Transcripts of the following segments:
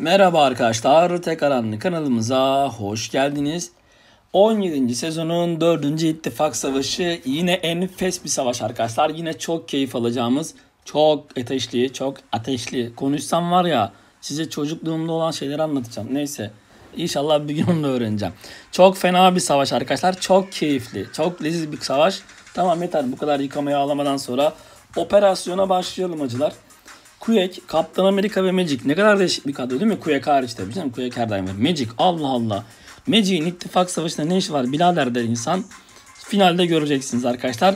Merhaba arkadaşlar, Tek Aranlı kanalımıza hoş geldiniz. 17. sezonun 4. ittifak savaşı yine enfes bir savaş arkadaşlar. Yine çok keyif alacağımız, çok ateşli, çok ateşli. Konuşsam var ya size çocukluğumda olan şeyleri anlatacağım. Neyse İnşallah bir gün onu da öğreneceğim. Çok fena bir savaş arkadaşlar. Çok keyifli. Çok leziz bir savaş. Tamam yeter bu kadar yıkamaya ağlamadan sonra operasyona başlayalım acılar. Kuyek, Kaptan Amerika ve Magic. Ne kadar değişik bir kadro değil mi? Kuyek hariç tabii canım. Kuyek her daim var. Magic Allah Allah. Magic'in ittifak savaşında ne işi var? Bilader der insan. Finalde göreceksiniz arkadaşlar.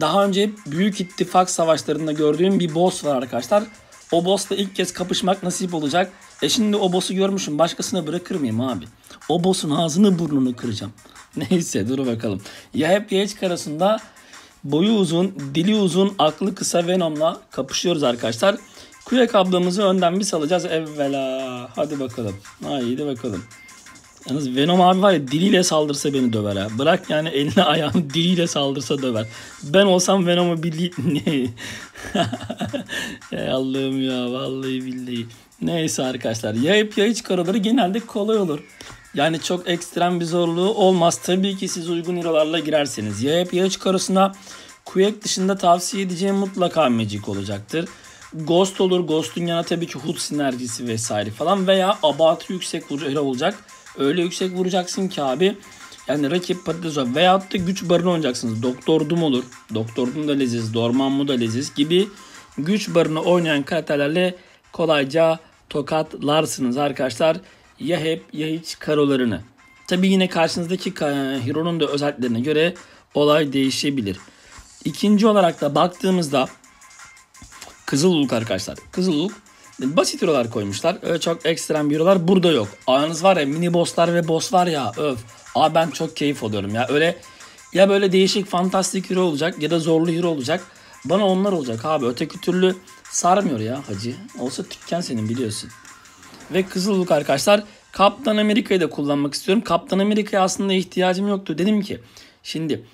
Daha önce büyük ittifak savaşlarında gördüğüm bir boss var arkadaşlar. O boss'la ilk kez kapışmak nasip olacak. E şimdi o boss'u görmüşüm. Başkasına bırakır mıyım abi? O boss'un ağzını burnunu kıracağım. Neyse dur bakalım. Ya hep hiç karasında boyu uzun, dili uzun, aklı kısa Venom'la kapışıyoruz arkadaşlar. Kuyek ablamızı önden bir salacağız evvela. Hadi bakalım. Haydi bakalım. Yalnız Venom abi var ya diliyle saldırsa beni döver ha. Bırak yani eline ayağını diliyle saldırsa döver. Ben olsam Venom'u billi... ya Allah'ım ya vallahi billahi. Neyse arkadaşlar ya hep ya hiç karaları genelde kolay olur. Yani çok ekstrem bir zorluğu olmaz. Tabii ki siz uygun hero'larla girerseniz. Ya hep ya hiç karosuna Quake dışında tavsiye edeceğim mutlaka Magic olacaktır. Ghost olur. Ghost'un yanına tabii ki Hood sinerjisi vesaire falan veya abatı yüksek vurucu olacak. Öyle yüksek vuracaksın ki abi yani rakip patates var. Veyahut da güç barını oynayacaksınız. Doktor Doom olur. Doktor Doom da leziz. Dormammu da leziz gibi güç barını oynayan karakterlerle kolayca tokatlarsınız arkadaşlar. Ya hep ya hiç karolarını. Tabi yine karşınızdaki hero'nun da özelliklerine göre olay değişebilir. İkinci olarak da baktığımızda Kızıluluk arkadaşlar. Kızıluluk basit hero'lar koymuşlar. Öyle çok ekstrem hero'lar burada yok. Ağınız var ya mini bosslar ve boss var ya öf. Abi ben çok keyif alıyorum ya. Öyle ya böyle değişik fantastik hero olacak ya da zorlu hero olacak. Bana onlar olacak abi. Öteki türlü sarmıyor ya hacı. Olsa tükken senin biliyorsun. Ve Kızıluluk arkadaşlar Kaptan Amerika'yı da kullanmak istiyorum. Kaptan Amerika'ya aslında ihtiyacım yoktu. Dedim ki şimdi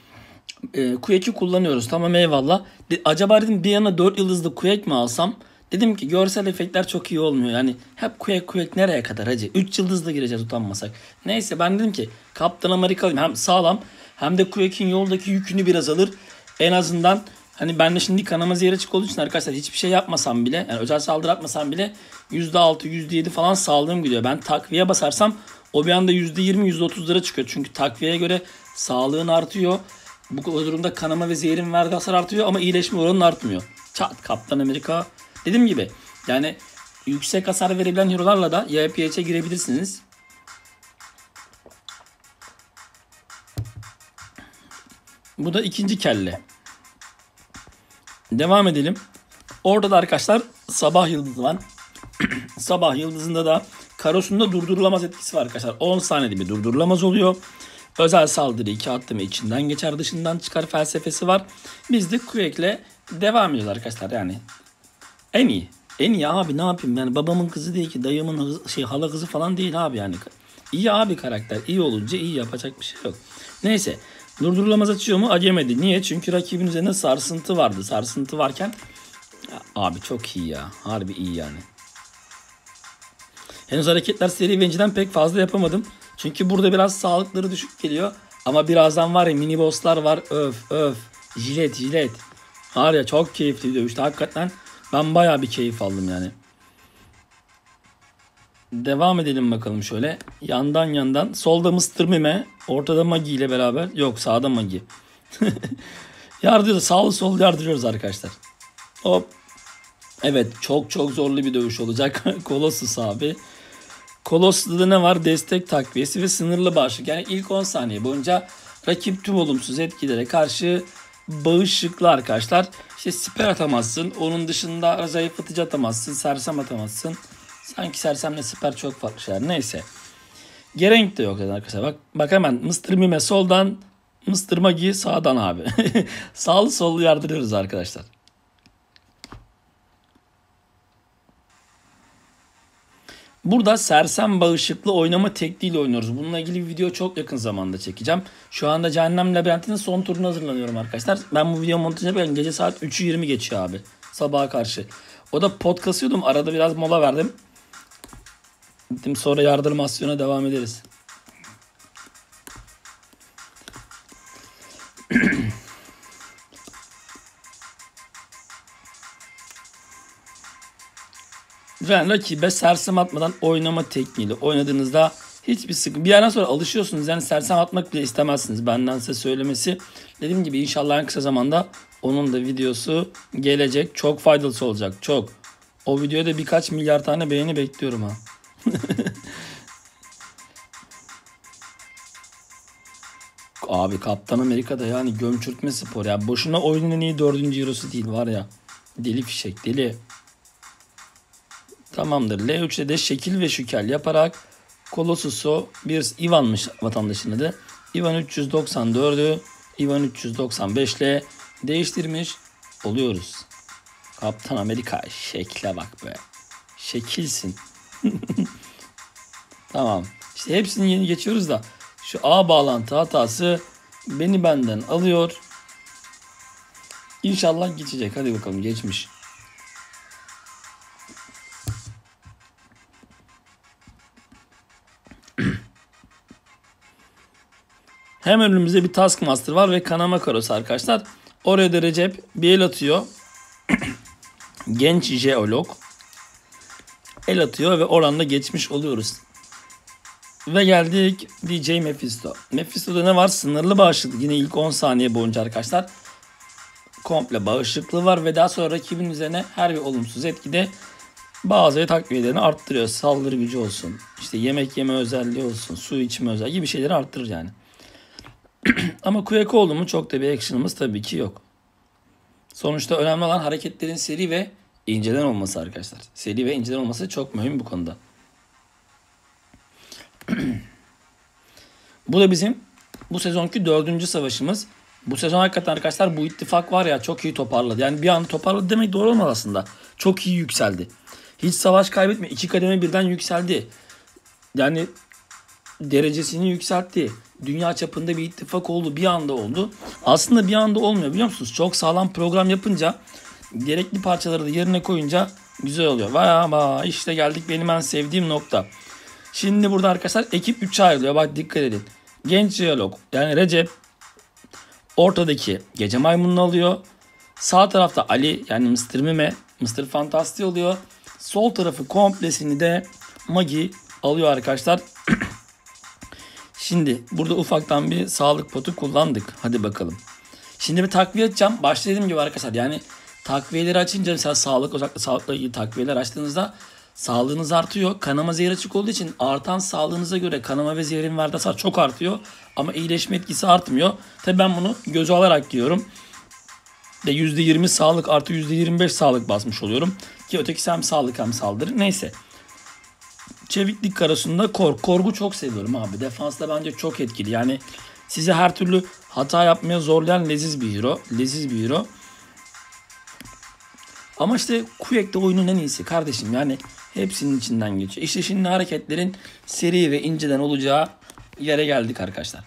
e, Quake'i kullanıyoruz. Tamam eyvallah. De, acaba dedim bir yana 4 yıldızlı Quake mi alsam? Dedim ki görsel efektler çok iyi olmuyor. Yani hep Quake Quake nereye kadar hacı? 3 yıldızla gireceğiz utanmasak. Neyse ben dedim ki Kaptan Amerika alayım. Hem sağlam hem de Quake'in yoldaki yükünü biraz alır. En azından Hani ben de şimdi kanama zehir açık olduğu için arkadaşlar hiçbir şey yapmasam bile yani özel saldırı atmasam bile %6 %7 falan sağlığım gidiyor. Ben takviye basarsam o bir anda %20 %30'lara çıkıyor. Çünkü takviyeye göre sağlığın artıyor. Bu durumda kanama ve zehirin verdiği hasar artıyor ama iyileşme oranın artmıyor. Çat Kaptan Amerika. Dediğim gibi yani yüksek hasar verebilen hero'larla da YPH'e girebilirsiniz. Bu da ikinci kelle. Devam edelim. Orada da arkadaşlar sabah yıldızı var. sabah yıldızında da karosunda durdurulamaz etkisi var arkadaşlar. 10 saniyede bir durdurulamaz oluyor. Özel saldırı iki attı mı içinden geçer dışından çıkar felsefesi var. Biz de Quake'le devam ediyoruz arkadaşlar yani. En iyi. En iyi abi ne yapayım yani babamın kızı değil ki dayımın şey hala kızı falan değil abi yani. İyi abi karakter. İyi olunca iyi yapacak bir şey yok. Neyse Durdurulamaz açıyor mu? Acemedi. Niye? Çünkü rakibin üzerinde sarsıntı vardı. Sarsıntı varken ya, abi çok iyi ya. Harbi iyi yani. Henüz hareketler seri ve pek fazla yapamadım. Çünkü burada biraz sağlıkları düşük geliyor. Ama birazdan var ya mini bosslar var. Öf öf. Jilet jilet. Var çok keyifli dövüştü. Hakikaten ben baya bir keyif aldım yani. Devam edelim bakalım şöyle. Yandan yandan. Solda Mr. Mime. Ortada Magi ile beraber. Yok sağda Magi. yardırıyoruz. Sağlı sol yardırıyoruz arkadaşlar. Hop. Evet çok çok zorlu bir dövüş olacak. Colossus abi. Colossus'da ne var? Destek takviyesi ve sınırlı bağışık. Yani ilk 10 saniye boyunca rakip tüm olumsuz etkilere karşı bağışıklı arkadaşlar. İşte siper atamazsın. Onun dışında zayıflatıcı atamazsın. Sersem atamazsın. Sanki sersemle siper çok farklı şeyler. Neyse. Gerenk de yok zaten arkadaşlar. Bak, bak hemen Mr. Mime soldan Mr. Magi sağdan abi. Sağlı sollu yardırıyoruz arkadaşlar. Burada sersem bağışıklı oynama tekniğiyle oynuyoruz. Bununla ilgili bir video çok yakın zamanda çekeceğim. Şu anda Cehennem Labirenti'nin son turunu hazırlanıyorum arkadaşlar. Ben bu video montajına ben gece saat 3'ü 20 geçiyor abi. Sabaha karşı. O da pot kasıyordum. Arada biraz mola verdim. Gittim sonra yardırmasyona devam ederiz. Ve rakibe sersem atmadan oynama tekniğiyle oynadığınızda hiçbir sıkıntı. Bir yerden sonra alışıyorsunuz. Yani sersem atmak bile istemezsiniz. Benden size söylemesi. Dediğim gibi inşallah en kısa zamanda onun da videosu gelecek. Çok faydalısı olacak. Çok. O videoda birkaç milyar tane beğeni bekliyorum ha. Abi Kaptan Amerika'da yani gömçürtme spor ya. Boşuna oyunun iyi dördüncü eurosu değil var ya. Deli fişek deli. Tamamdır. L3'te de şekil ve şükel yaparak Colossus'u bir Ivan'mış vatandaşın adı. Ivan 394'ü Ivan 395 ile değiştirmiş oluyoruz. Kaptan Amerika şekle bak be. Şekilsin. tamam. İşte hepsini yeni geçiyoruz da şu A bağlantı hatası beni benden alıyor. İnşallah geçecek. Hadi bakalım geçmiş. Hem önümüzde bir Taskmaster var ve kanama karosu arkadaşlar. Oraya da Recep bir el atıyor. Genç jeolog. El atıyor ve oranda geçmiş oluyoruz. Ve geldik DJ Mephisto. Mephisto'da ne var? Sınırlı bağışıklık. Yine ilk 10 saniye boyunca arkadaşlar. Komple bağışıklığı var ve daha sonra rakibin üzerine her bir olumsuz etkide bazı takviyelerini arttırıyor. Saldırı gücü olsun, işte yemek yeme özelliği olsun, su içme özelliği gibi şeyleri arttırır yani. Ama oldu mu çok da bir action'ımız tabii ki yok. Sonuçta önemli olan hareketlerin seri ve inceden olması arkadaşlar. Seri ve inceden olması çok mühim bu konuda. bu da bizim bu sezonki dördüncü savaşımız. Bu sezon hakikaten arkadaşlar bu ittifak var ya çok iyi toparladı. Yani bir anda toparladı demek doğru olmaz aslında. Çok iyi yükseldi. Hiç savaş kaybetme. iki kademe birden yükseldi. Yani derecesini yükseltti. Dünya çapında bir ittifak oldu. Bir anda oldu. Aslında bir anda olmuyor biliyor musunuz? Çok sağlam program yapınca gerekli parçaları da yerine koyunca güzel oluyor. Vay vay işte geldik benim en sevdiğim nokta. Şimdi burada arkadaşlar ekip 3'e ayrılıyor. Bak dikkat edin. Genç diyalog yani Recep ortadaki gece maymununu alıyor. Sağ tarafta Ali yani Mr. Mime, Mr. Fantastic oluyor. Sol tarafı komplesini de Magi alıyor arkadaşlar. Şimdi burada ufaktan bir sağlık potu kullandık. Hadi bakalım. Şimdi bir takviye açacağım. Başta dediğim gibi arkadaşlar yani takviyeleri açınca mesela sağlık özellikle sağlıkla ilgili takviyeler açtığınızda sağlığınız artıyor. Kanama zehir açık olduğu için artan sağlığınıza göre kanama ve zehrin verdiği hasar çok artıyor. Ama iyileşme etkisi artmıyor. Tabi ben bunu göze alarak diyorum. Ve %20 sağlık artı %25 sağlık basmış oluyorum. Ki öteki hem sağlık hem saldırı. Neyse. Çeviklik karasında kor. Korgu çok seviyorum abi. Defansta bence çok etkili. Yani sizi her türlü hata yapmaya zorlayan leziz bir hero. Leziz bir hero. Ama işte Kuyek de oyunun en iyisi kardeşim. Yani hepsinin içinden geçiyor. İşte şimdi hareketlerin seri ve inceden olacağı yere geldik arkadaşlar.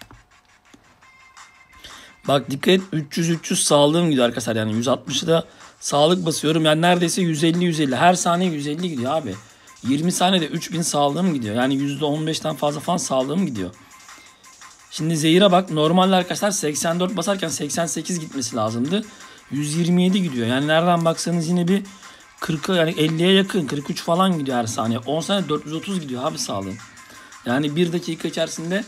Bak dikkat et 300-300 sağlığım gidiyor arkadaşlar. Yani 160'da sağlık basıyorum. Yani neredeyse 150-150. Her saniye 150 gidiyor abi. 20 saniyede 3000 sağlığım gidiyor. Yani %15'ten fazla falan sağlığım gidiyor. Şimdi zehire bak. Normalde arkadaşlar 84 basarken 88 gitmesi lazımdı. 127 gidiyor. Yani nereden baksanız yine bir 40'a yani 50'ye yakın 43 falan gidiyor her saniye. 10 saniye 430 gidiyor abi sağlığım. Yani bir dakika içerisinde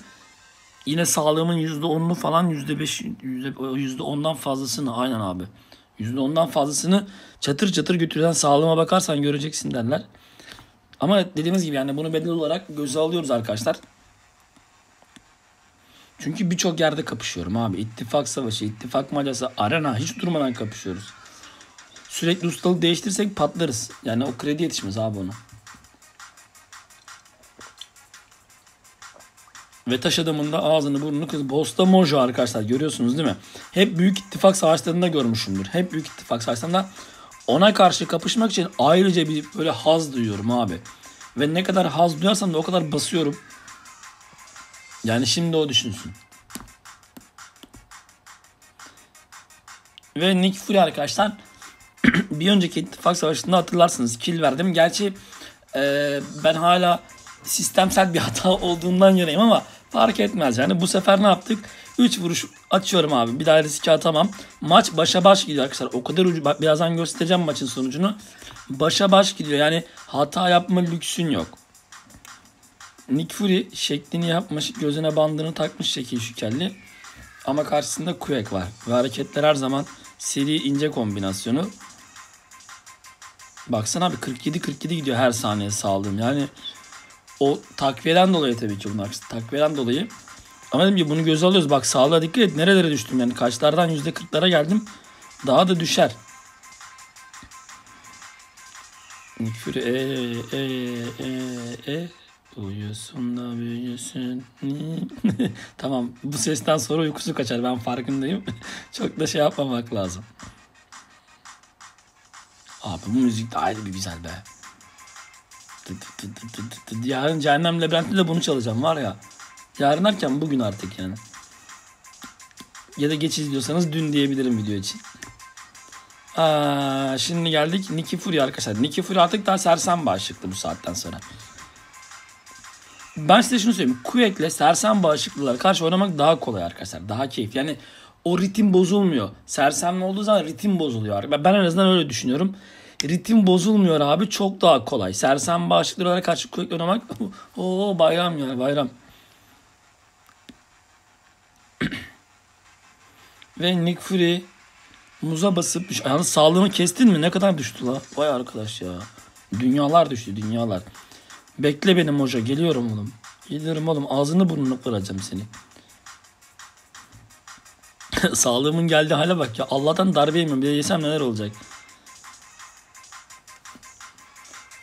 yine sağlığımın %10'unu falan %5 %10'dan fazlasını aynen abi. %10'dan fazlasını çatır çatır götüren sağlığıma bakarsan göreceksin derler. Ama dediğimiz gibi yani bunu bedel olarak göze alıyoruz arkadaşlar. Çünkü birçok yerde kapışıyorum abi. İttifak savaşı, ittifak macası, arena hiç durmadan kapışıyoruz. Sürekli ustalık değiştirsek patlarız. Yani o kredi yetişmez abi ona. Ve taş adamın da ağzını burnunu kız. Bosta Mojo arkadaşlar görüyorsunuz değil mi? Hep büyük ittifak savaşlarında görmüşümdür. Hep büyük ittifak savaşlarında ona karşı kapışmak için ayrıca bir böyle haz duyuyorum abi. Ve ne kadar haz duyarsam da o kadar basıyorum. Yani şimdi o düşünsün. Ve Nick Fury arkadaşlar bir önceki ittifak savaşında hatırlarsınız kill verdim. Gerçi e, ben hala sistemsel bir hata olduğundan yanayım ama fark etmez. Yani bu sefer ne yaptık? 3 vuruş açıyorum abi. Bir daha riske atamam. Maç başa baş gidiyor arkadaşlar. O kadar ucu. Birazdan göstereceğim maçın sonucunu. Başa baş gidiyor. Yani hata yapma lüksün yok. Nick Fury şeklini yapmış. Gözüne bandını takmış şekil şükelli. Ama karşısında Quake var. Ve hareketler her zaman seri ince kombinasyonu. Baksana abi 47-47 gidiyor her saniye saldığım. Yani o takviyeden dolayı tabii ki bunlar. Takviyeden dolayı. Ama dedim ki bunu göz alıyoruz. Bak sağlığa dikkat et. Nerelere düştüm yani. Kaçlardan %40'lara geldim. Daha da düşer. Nick Fury e e e e Uyusun da büyüsün. tamam bu sesten sonra uykusu kaçar ben farkındayım. Çok da şey yapmamak lazım. Abi bu müzik de ayrı bir güzel be. Yarın Cehennem Labirent'te de bunu çalacağım var ya. Yarın derken bugün artık yani. Ya da geç izliyorsanız dün diyebilirim video için. Aa, şimdi geldik Nicky Fury arkadaşlar. Nicky artık daha sersem bağışıklı bu saatten sonra. Ben size şunu söyleyeyim. Quake'le sersem bağışıklılara karşı oynamak daha kolay arkadaşlar. Daha keyif. Yani o ritim bozulmuyor. Sersemli olduğu zaman ritim bozuluyor. Ben en azından öyle düşünüyorum. Ritim bozulmuyor abi. Çok daha kolay. Sersem bağışıklılara karşı Quake oynamak o bayram ya bayram. Ve Nick Fury muza basıp düş. Sağlığını kestin mi? Ne kadar düştü la? Vay arkadaş ya. Dünyalar düştü dünyalar. Bekle benim hoca geliyorum oğlum. Geliyorum oğlum ağzını burnunu kıracağım seni. Sağlığımın geldi hale bak ya. Allah'tan darbe yemiyorum. Bir de yesem neler olacak.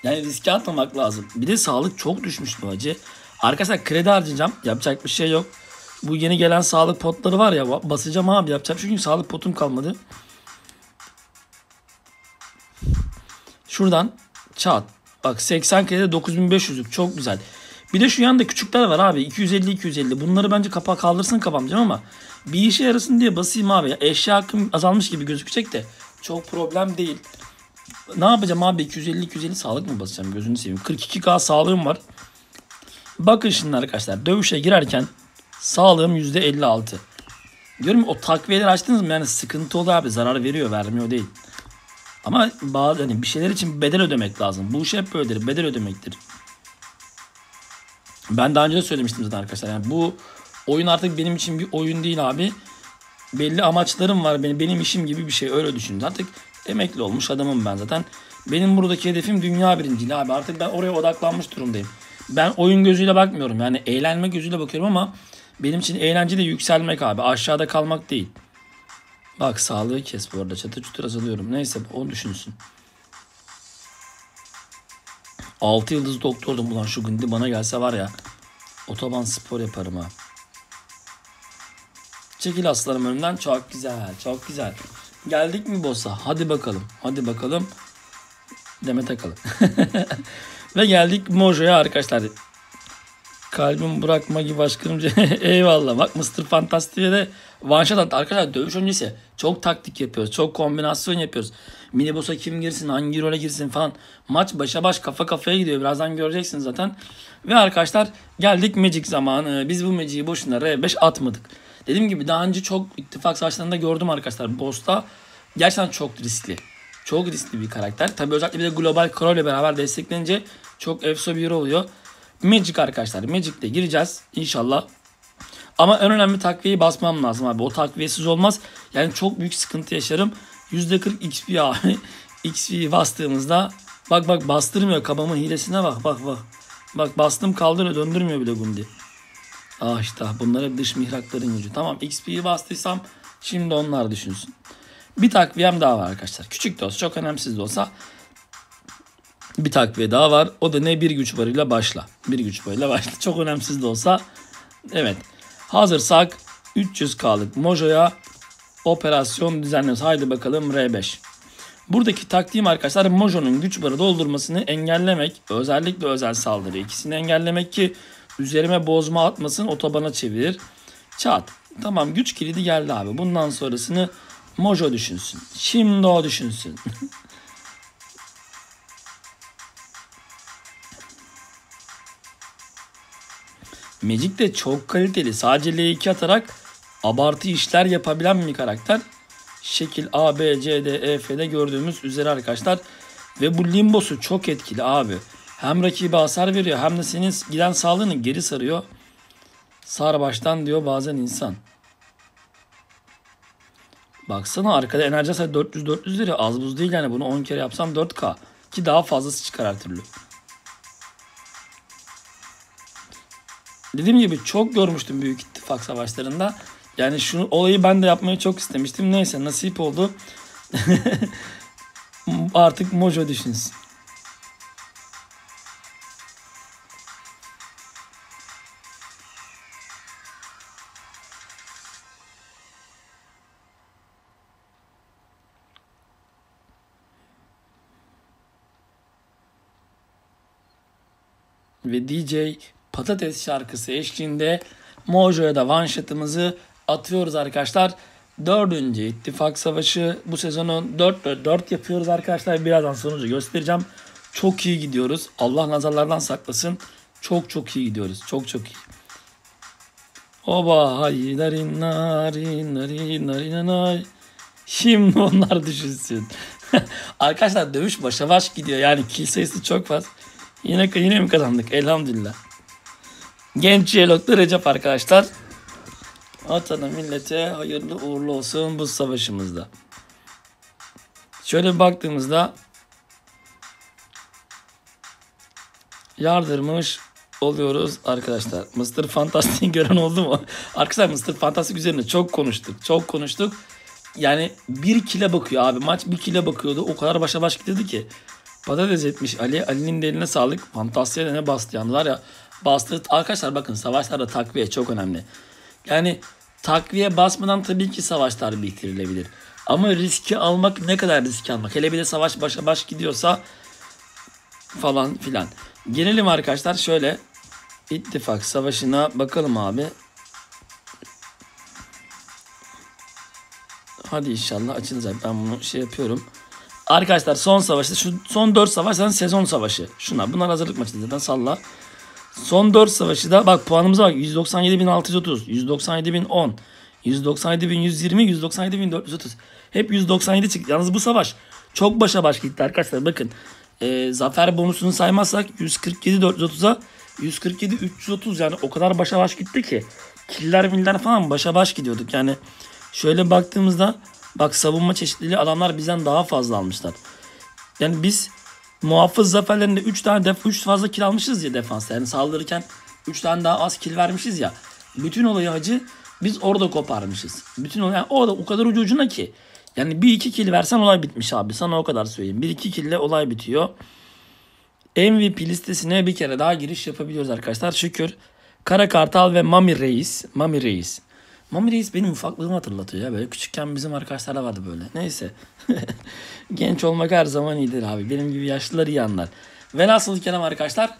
Yani riske atmamak lazım. Bir de sağlık çok düşmüş bu acı. Arkadaşlar kredi harcayacağım. Yapacak bir şey yok. Bu yeni gelen sağlık potları var ya basacağım abi yapacağım. Çünkü sağlık potum kalmadı. Şuradan çat. Bak 80 kredi 9500'lük çok güzel. Bir de şu yanda küçükler var abi 250 250. Bunları bence kapağı kaldırsın kapamayacağım ama bir işe yarasın diye basayım abi. Eşya hakkım azalmış gibi gözükecek de çok problem değil. Ne yapacağım abi 250 250 sağlık mı basacağım gözünü seveyim. 42k sağlığım var. Bakın şimdi arkadaşlar dövüşe girerken sağlığım %56. Diyorum o takviyeleri açtınız mı yani sıkıntı oluyor abi zarar veriyor vermiyor değil. Ama bazı hani bir şeyler için bedel ödemek lazım. Bu iş hep böyledir. Bedel ödemektir. Ben daha önce de söylemiştim zaten arkadaşlar. Yani bu oyun artık benim için bir oyun değil abi. Belli amaçlarım var. Benim, benim işim gibi bir şey. Öyle düşünün. Artık emekli olmuş adamım ben zaten. Benim buradaki hedefim dünya birinciliği abi. Artık ben oraya odaklanmış durumdayım. Ben oyun gözüyle bakmıyorum. Yani eğlenme gözüyle bakıyorum ama benim için eğlence de yükselmek abi. Aşağıda kalmak değil. Bak sağlığı kes bu arada. Çatı çutur azalıyorum. Neyse o düşünsün. 6 yıldız doktordum ulan şu gündi bana gelse var ya. Otoban spor yaparım ha. Çekil aslanım önümden. Çok güzel. Çok güzel. Geldik mi boss'a? Hadi bakalım. Hadi bakalım. Demet Akalın. Ve geldik Mojo'ya arkadaşlar. Kalbim bırakma gibi başkanım. Eyvallah. Bak Mr. Fantastic'e de shot attı. Arkadaşlar dövüş öncesi çok taktik yapıyoruz. Çok kombinasyon yapıyoruz. Mini boss'a kim girsin, hangi role girsin falan. Maç başa baş kafa kafaya gidiyor. Birazdan göreceksiniz zaten. Ve arkadaşlar geldik Magic zamanı. Biz bu Magic'i boşuna R5 atmadık. Dediğim gibi daha önce çok ittifak savaşlarında gördüm arkadaşlar. Boss'ta gerçekten çok riskli. Çok riskli bir karakter. Tabi özellikle bir de Global Crow ile beraber desteklenince çok efso bir oluyor. Magic arkadaşlar. Magic'te gireceğiz inşallah. Ama en önemli takviyeyi basmam lazım abi. O takviyesiz olmaz. Yani çok büyük sıkıntı yaşarım. %40 XP abi. XP bastığımızda bak bak bastırmıyor kabamın hilesine bak bak bak. Bak bastım kaldırıyor döndürmüyor bile Gundi. Ah işte bunlar hep dış mihrakların gücü. Tamam XP'yi bastıysam şimdi onlar düşünsün. Bir takviyem daha var arkadaşlar. Küçük de olsa çok önemsiz de olsa bir takviye daha var. O da ne bir güç barıyla başla. Bir güç barıyla başla. Çok önemsiz de olsa. Evet. Hazırsak 300K'lık Mojo'ya operasyon düzenliyoruz. Haydi bakalım R5. Buradaki taktiğim arkadaşlar Mojo'nun güç barı doldurmasını engellemek. Özellikle özel saldırı. ikisini engellemek ki üzerime bozma atmasın otobana çevirir. Çat. Tamam güç kilidi geldi abi. Bundan sonrasını Mojo düşünsün. Şimdi o düşünsün. Magic de çok kaliteli. Sadece L2 atarak abartı işler yapabilen bir karakter. Şekil A, B, C, D, E, F'de gördüğümüz üzere arkadaşlar. Ve bu limbosu çok etkili abi. Hem rakibe hasar veriyor hem de senin giden sağlığını geri sarıyor. Sar baştan diyor bazen insan. Baksana arkada enerji hasarı 400-400 lira az buz değil yani bunu 10 kere yapsam 4K. Ki daha fazlası çıkar her türlü. Dediğim gibi çok görmüştüm Büyük İttifak savaşlarında. Yani şu olayı ben de yapmayı çok istemiştim. Neyse nasip oldu. Artık Mojo düşünsün. ve DJ Patates şarkısı eşliğinde Mojo'ya da shot'ımızı atıyoruz arkadaşlar. Dördüncü ittifak savaşı bu sezonu 4 4 yapıyoruz arkadaşlar. Birazdan sonucu göstereceğim. Çok iyi gidiyoruz. Allah nazarlardan saklasın. Çok çok iyi gidiyoruz. Çok çok iyi. Oba hay narin narin narin narin narin. Şimdi onlar düşünsün. Arkadaşlar dövüş başa baş gidiyor. Yani kill sayısı çok fazla. Yine yine mi kazandık? Elhamdülillah. Genç Yeloklu Recep arkadaşlar. Vatana millete hayırlı uğurlu olsun bu savaşımızda. Şöyle baktığımızda yardırmış oluyoruz arkadaşlar. Mr. Fantastic gören oldu mu? Arkadaşlar Mr. Fantastic üzerine çok konuştuk. Çok konuştuk. Yani bir kile bakıyor abi. Maç bir kile bakıyordu. O kadar başa baş gidiyordu ki. Patates etmiş Ali. Ali'nin de eline sağlık. Fantastiğe de ne bastı yalnız var ya. Bastı. Arkadaşlar bakın savaşlarda takviye çok önemli. Yani takviye basmadan tabii ki savaşlar bitirilebilir. Ama riski almak ne kadar riski almak. Hele bir de savaş başa baş gidiyorsa falan filan. Gelelim arkadaşlar şöyle ittifak savaşına bakalım abi. Hadi inşallah açılacak. Ben bunu şey yapıyorum. Arkadaşlar son savaşta şu son 4 savaş zaten sezon savaşı. Şuna bunlar hazırlık maçı zaten salla. Son 4 savaşı da bak puanımıza bak 197.630, 197.010, 197.120, 197.430. Hep 197 çıktı. Yalnız bu savaş çok başa baş gitti arkadaşlar. Bakın e, zafer bonusunu saymazsak 147.430'a 147.330 yani o kadar başa baş gitti ki. Killer miller falan başa baş gidiyorduk. Yani şöyle baktığımızda Bak savunma çeşitliliği adamlar bizden daha fazla almışlar. Yani biz muhafız zaferlerinde 3 tane def 3 fazla kill almışız ya defansta. Yani saldırırken 3 tane daha az kill vermişiz ya. Bütün olayı hacı biz orada koparmışız. Bütün olay yani orada o kadar ucu ucuna ki. Yani bir iki kill versen olay bitmiş abi. Sana o kadar söyleyeyim. Bir iki kille olay bitiyor. MVP listesine bir kere daha giriş yapabiliyoruz arkadaşlar. Şükür Kara Kartal ve Mami Reis. Mami Reis. Mami Reis benim ufaklığımı hatırlatıyor ya. Böyle küçükken bizim arkadaşlarla vardı böyle. Neyse. Genç olmak her zaman iyidir abi. Benim gibi yaşlılar iyi anlar. Velhasıl kelam arkadaşlar.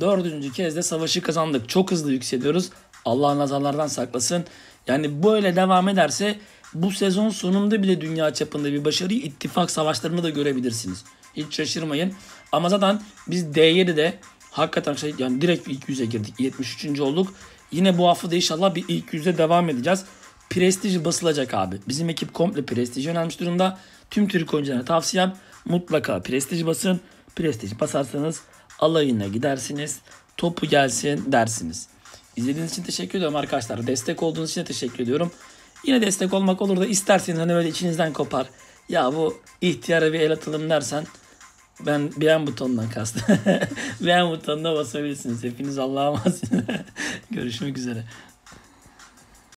Dördüncü kez de savaşı kazandık. Çok hızlı yükseliyoruz. Allah nazarlardan saklasın. Yani böyle devam ederse bu sezon sonunda bile dünya çapında bir başarıyı ittifak savaşlarında da görebilirsiniz. Hiç şaşırmayın. Ama zaten biz D7'de hakikaten şey yani direkt ilk yüze girdik. 73. olduk. Yine bu hafta da inşallah bir ilk yüzde devam edeceğiz. Prestij basılacak abi. Bizim ekip komple prestij önermiş durumda. Tüm Türk oyuncularına tavsiyem mutlaka prestij basın. Prestij basarsanız alayına gidersiniz. Topu gelsin dersiniz. İzlediğiniz için teşekkür ediyorum arkadaşlar. Destek olduğunuz için de teşekkür ediyorum. Yine destek olmak olur da isterseniz hani böyle içinizden kopar. Ya bu ihtiyara bir el atalım dersen ben beğen butonundan kastım. beğen butonuna basabilirsiniz. Hepiniz Allah'a emanet. Görüşmek üzere.